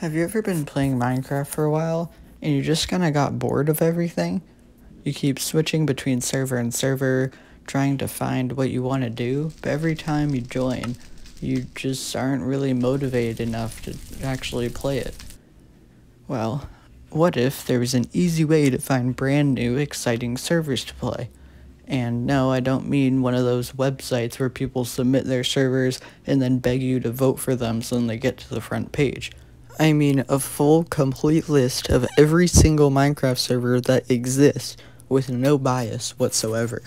Have you ever been playing Minecraft for a while and you just kind of got bored of everything? You keep switching between server and server, trying to find what you want to do, but every time you join, you just aren't really motivated enough to actually play it. Well, what if there was an easy way to find brand new, exciting servers to play? And no, I don't mean one of those websites where people submit their servers and then beg you to vote for them so then they get to the front page. I mean a full, complete list of every single Minecraft server that exists with no bias whatsoever.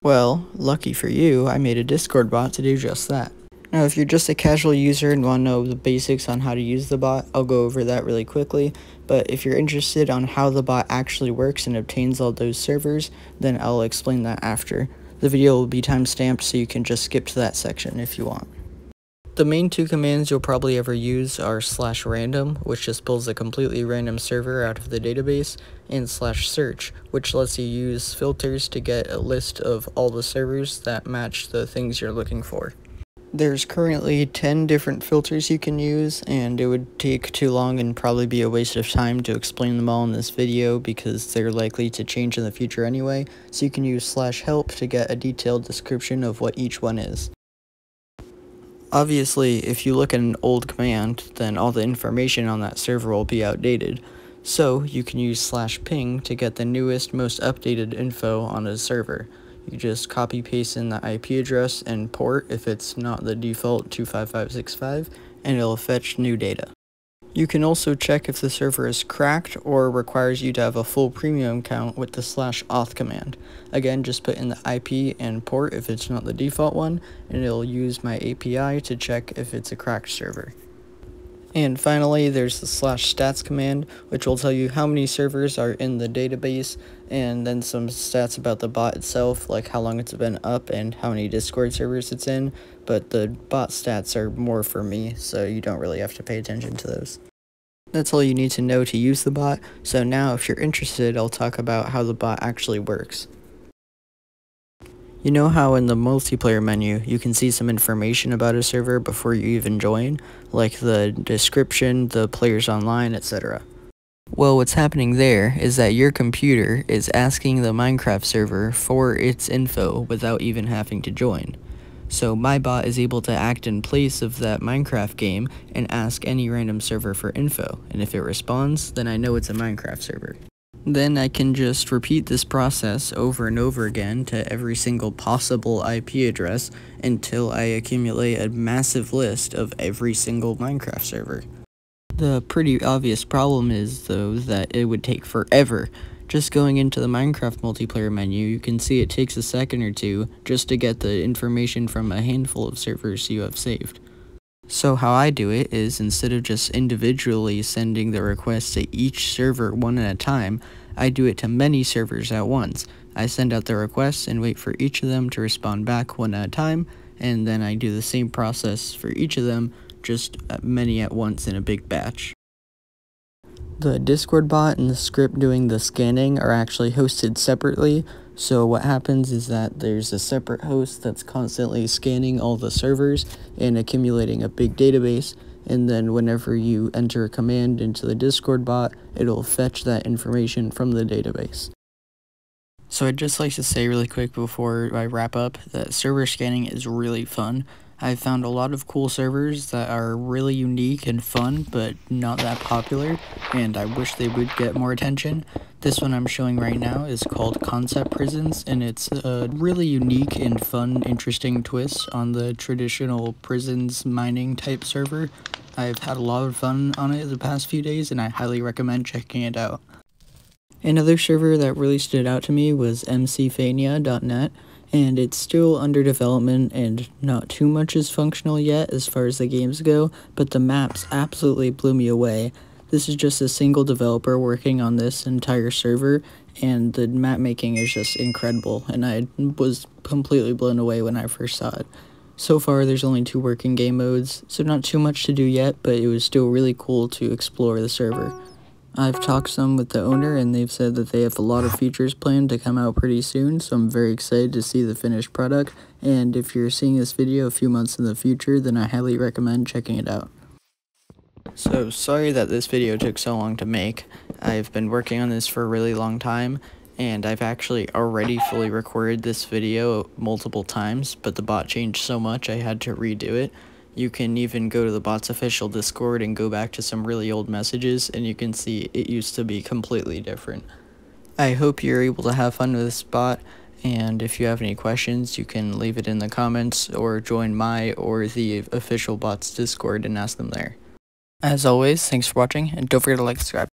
Well, lucky for you, I made a Discord bot to do just that. Now, if you're just a casual user and want to know the basics on how to use the bot, I'll go over that really quickly. But if you're interested on how the bot actually works and obtains all those servers, then I'll explain that after. The video will be timestamped so you can just skip to that section if you want. The main two commands you'll probably ever use are slash random, which just pulls a completely random server out of the database, and slash search, which lets you use filters to get a list of all the servers that match the things you're looking for. There's currently 10 different filters you can use, and it would take too long and probably be a waste of time to explain them all in this video because they're likely to change in the future anyway, so you can use slash help to get a detailed description of what each one is. Obviously, if you look at an old command, then all the information on that server will be outdated. So, you can use slash ping to get the newest, most updated info on a server. You just copy paste in the IP address and port if it's not the default 25565, and it'll fetch new data. You can also check if the server is cracked or requires you to have a full premium account with the slash auth command. Again, just put in the IP and port if it's not the default one, and it'll use my API to check if it's a cracked server. And finally, there's the slash stats command, which will tell you how many servers are in the database, and then some stats about the bot itself, like how long it's been up and how many Discord servers it's in. But the bot stats are more for me, so you don't really have to pay attention to those. That's all you need to know to use the bot, so now if you're interested, I'll talk about how the bot actually works. You know how in the multiplayer menu, you can see some information about a server before you even join, like the description, the players online, etc. Well, what's happening there is that your computer is asking the Minecraft server for its info without even having to join. So my bot is able to act in place of that Minecraft game and ask any random server for info, and if it responds, then I know it's a Minecraft server. Then I can just repeat this process over and over again to every single possible IP address until I accumulate a massive list of every single Minecraft server. The pretty obvious problem is, though, that it would take forever. Just going into the Minecraft multiplayer menu, you can see it takes a second or two just to get the information from a handful of servers you have saved. So how I do it is instead of just individually sending the request to each server one at a time, I do it to many servers at once. I send out the requests and wait for each of them to respond back one at a time, and then I do the same process for each of them, just uh, many at once in a big batch. The Discord bot and the script doing the scanning are actually hosted separately, so what happens is that there's a separate host that's constantly scanning all the servers and accumulating a big database, and then whenever you enter a command into the Discord bot, it'll fetch that information from the database. So I'd just like to say really quick before I wrap up that server scanning is really fun. I've found a lot of cool servers that are really unique and fun, but not that popular, and I wish they would get more attention. This one I'm showing right now is called Concept Prisons, and it's a really unique and fun, interesting twist on the traditional prisons mining type server. I've had a lot of fun on it the past few days, and I highly recommend checking it out. Another server that really stood out to me was mcfania.net and it's still under development and not too much is functional yet as far as the games go, but the maps absolutely blew me away. This is just a single developer working on this entire server, and the map making is just incredible, and I was completely blown away when I first saw it. So far, there's only two working game modes, so not too much to do yet, but it was still really cool to explore the server. I've talked some with the owner and they've said that they have a lot of features planned to come out pretty soon, so I'm very excited to see the finished product. And if you're seeing this video a few months in the future, then I highly recommend checking it out. So, sorry that this video took so long to make. I've been working on this for a really long time, and I've actually already fully recorded this video multiple times, but the bot changed so much I had to redo it. You can even go to the bot's official Discord and go back to some really old messages, and you can see it used to be completely different. I hope you're able to have fun with this bot, and if you have any questions, you can leave it in the comments or join my or the official bot's Discord and ask them there. As always, thanks for watching, and don't forget to like and subscribe.